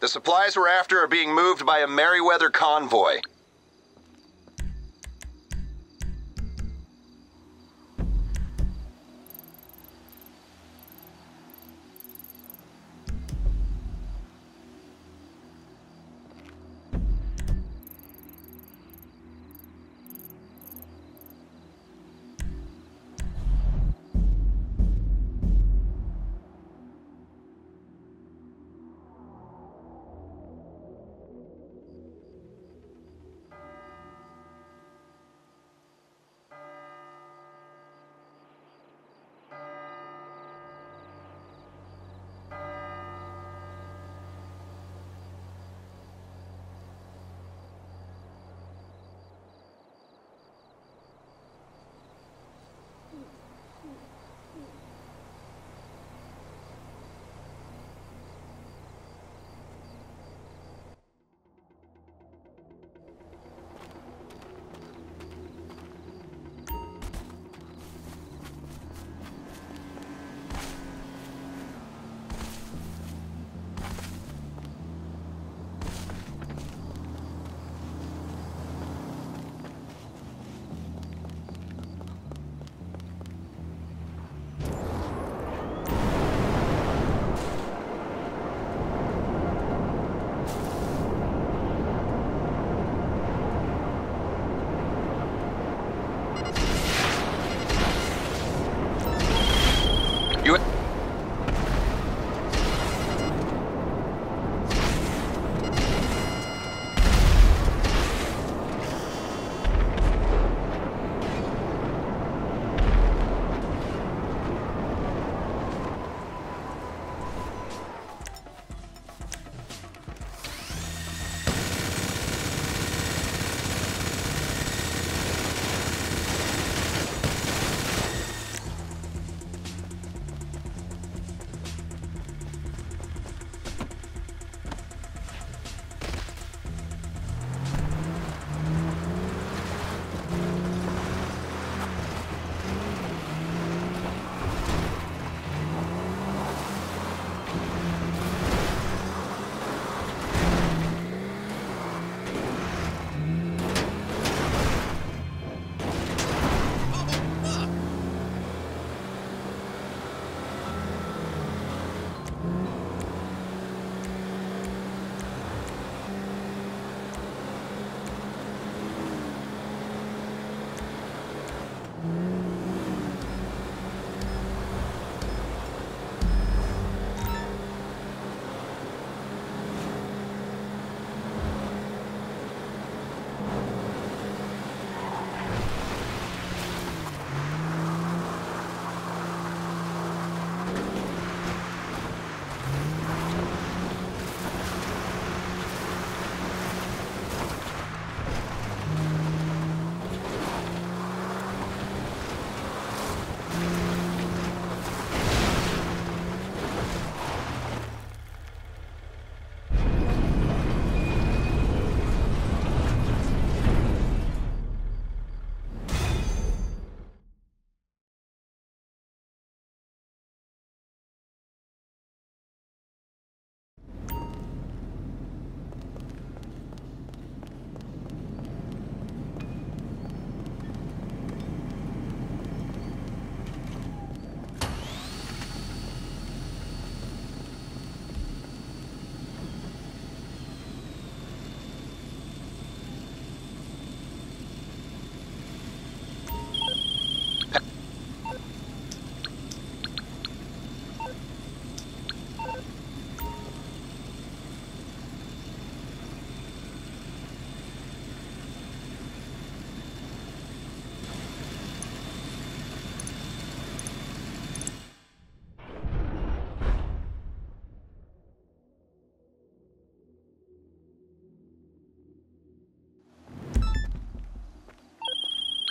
The supplies we're after are being moved by a Merryweather convoy.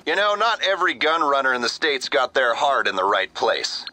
You know, not every gun runner in the States got their heart in the right place.